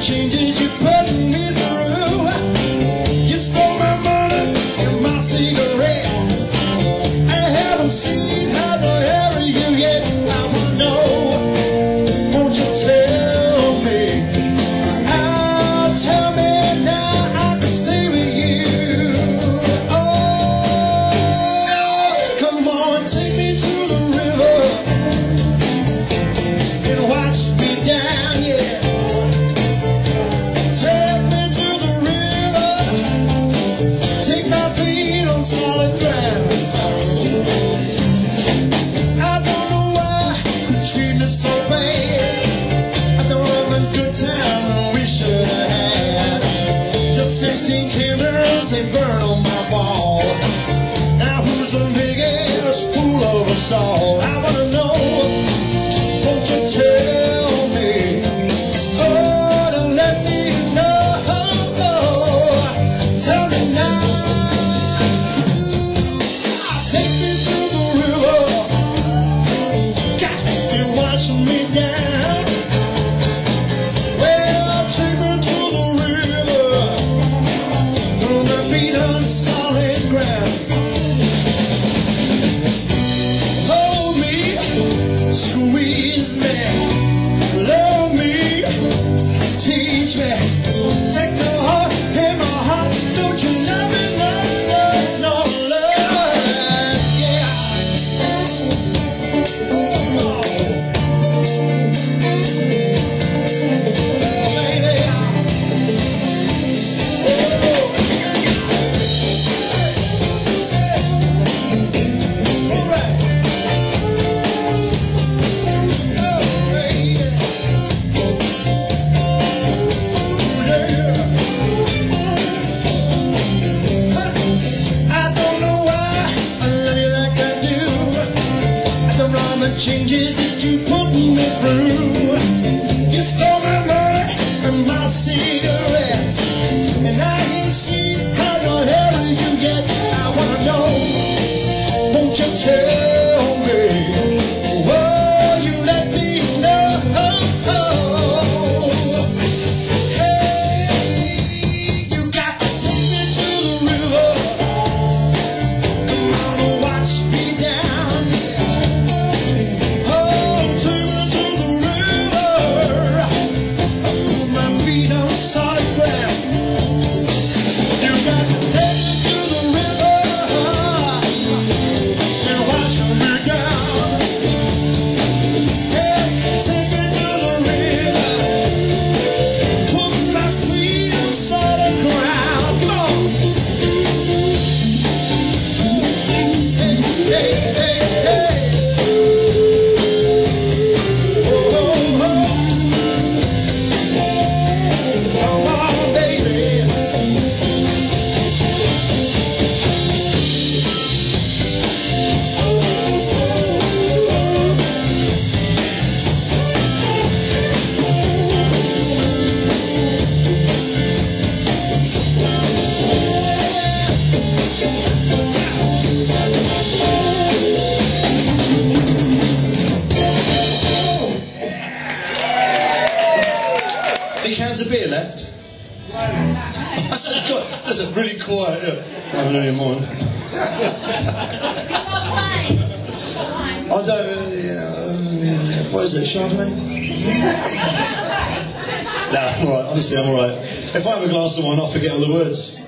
changes you put me through. You stole my money and my cigarettes. I haven't seen. existem love me, teach me, take my heart, and my heart, don't you? I said, God, that's a really quiet. I don't any mind. I don't. Uh, yeah, what is it, Chardonnay? Nah, I'm alright, honestly, I'm alright. If I have a glass of wine, I forget all the words.